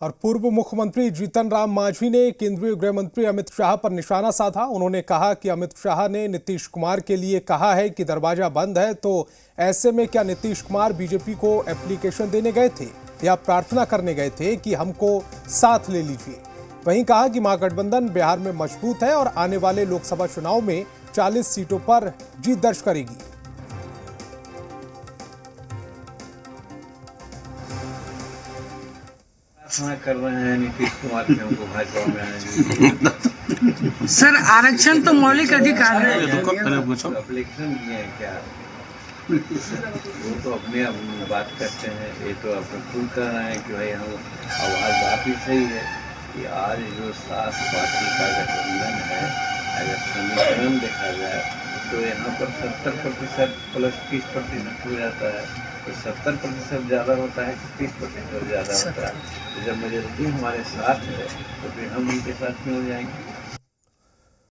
और पूर्व मुख्यमंत्री जीतन राम मांझी ने केंद्रीय गृह मंत्री अमित शाह पर निशाना साधा। उन्होंने कहा कि अमित शाह ने नीतीश कुमार के लिए कहा है कि दरवाज़ा बंद है तो ऐसे में क्या नीतीश कुमार बीजेपी को एप्लीकेशन देने गए थे या प्रार्थना करने गए थे कि हमको साथ ले लीजिए? वहीं कहा कि महागठबंधन बिहार में मज़बूत है और आने वाले लोकसभा चुनाव में 40 सीटों पर जीत दर्ज करेगी। प्रार्थना कर रहे हैं नीतीश कुमार के हमको भाजपा में आने सर आरक्षण तो मौलिक अधिकार है। एप्लीकेशन दिए हैं क्या? वो तो अपने आप बात करते हैं ये तो अपने खुद कह रहे हैं कि भाई हम आवाज़ बात ही सही है कि आज जो सात पार्टी का गठबंधन है अगर समीकरण देखा जाए तो यहाँ पर सत्तर प्रतिशत प्लस तीस प्रतिशत हो जाता है। तो सत्तर प्रतिशत ज़्यादा होता है कि तीस प्रतिशत ज़्यादा होता है। तो जब मेजोरिटी हमारे साथ है तो फिर हम उनके साथ क्यों जाएँगे?